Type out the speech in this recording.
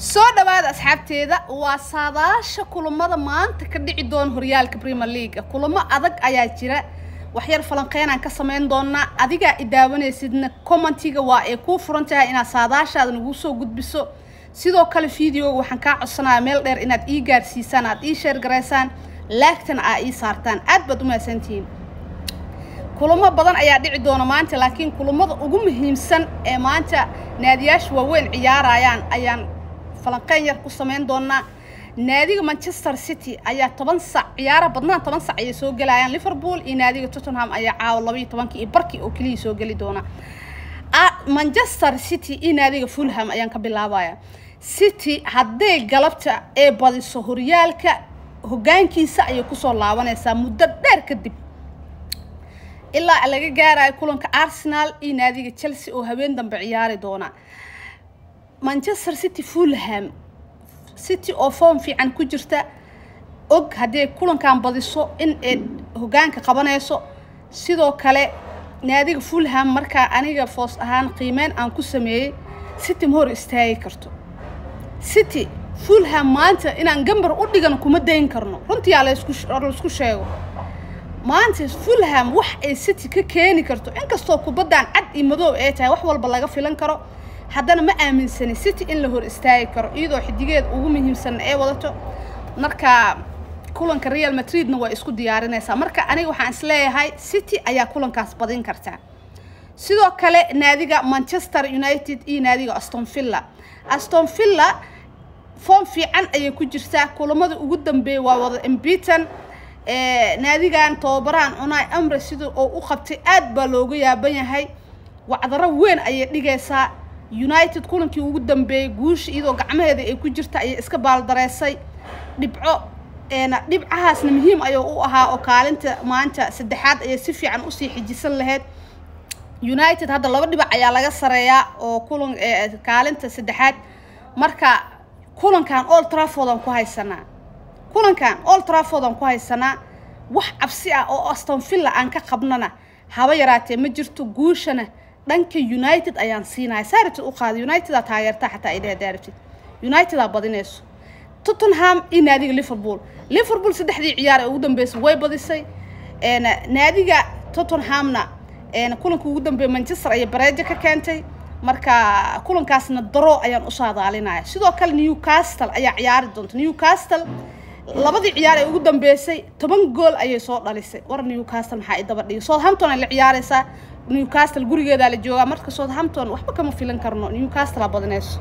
soo dhawaada asxaabteeda waa saadaasha kulamada maanta ka dhici doona horyaalka premier leaga kulamo adag ayaa jira. Waxyar falanqeynaan ka sameyn doonaa adigaa i daawanaysidna commentiga waa ay kuu furan tahay inaad saadaashaada nagu soo gudbiso. Sidoo kale videoga waxaan kaa codsanaya meel dheer inaad ii gaarsiisaan aad ii sheer garaysaan laagtana aa ii saartaan. Aad baad u kulamo badan ayaa dhici doona maanta laakiin kulamada ugu muhiimsan ee maanta naadiyaasha waaweyn ciyaarayaan ayaan falanqeyn yar ku sameyn doonaa naadiga manchester city ayaa toban sac ciyaara badnaan toban sac ayay soo gelayaan. Liverpool iyo naadiga tottenham ayaa caawa labaiyo tobankii iyo barkii oo keliya soo geli doona. Manchester city iyo naadiga fulham ayaan ka bilaabaya city hadday galabta ee badiso horyaalka hogaankiisa ayay ku soo laabanaysaa muddo dheer kadib ilaa laga gaarayo kulanka arsenal iyo naadiga chelsea oo habeen dambe ciyaari doona manchester city fulham. City oo form fiican ku jirta. Og haddii kulankan badiso in ay hogaanka qabanayso sidoo kale naadiga fulham markaa aniga foos ahaan qiimeyn aan ku sameeyey city ma hor istaagi karto. City fulham maanta inaan gambar u dhigan kuma dayn karno. Runtiyaa laysku sheego. Maanta fulham wax ay city ka keeni karto. Inkastoo kubaddan cad iyo madoob ay tahay wax walba laga filan karo haddana ma aaminsani city in la hor istaagi karo iyadoo xidigeed ugu muhiimsanna ay wadato. Marka kulanka real madridna waa isku diyaarinaysaa. Marka aniga waxaan is leeyahay city ayaa kulankaas badin kartaa sidoo kale naadiga manchester united iyo naadiga aston villa. Aston villa form fiican ayay ku jirtaa. Kulamada ugu dambeeya waa wada embiton naadigan tababarahan cunay amre sida oo u qabtay aad baa looga yaaban yahay. Wacdaro weyn ayay dhigaysaa united kulankii ugu dambeeyey guusha iyadoo gacmaheeda ay ku jirta ayay iska baaldareysay dhibco dhibcahaasna muhiim ayuu u ahaa oo kaalinta maanta saddexaad ayay si fiican u sii xijisan lahayd united hadda laba dhibac ayaa laga sareeyaa oo kulan kaalinta saddexaad. Marka kulankan old trafford aan ku haysanaa kulankan old trafford aan ku haysanaa wax cabsi ah oo aston villa aan ka qabnana haba yaraatee ma jirto guushana dhanka united ayaan siinaya saarabtid u qaada unitedaa taageerta xataa ay dhehdaarabtid unitedaa badinayso. Tottenham iyo naadiga liverpool. Liverpool saddexdii ciyaar ee ugu dambeysay way badisay. Naadiga tottenhamna kulanka ugu dambeeya manchester ayay bareejo ka keentay. Marka kulankaasna daro ayaan u saadaalinaya sidoo kale newcastle ayaa ciyaari doonta. Newcastle labadii ciyaar ee ugu dambeysay toban gool ayay soo dhalisay. War newcastle maxaa i daba southampton ay la ciyaareysaa newcastle gurigeedaa la joogaa marka southampton waxba kama filan karno. Newcastle aa badinayso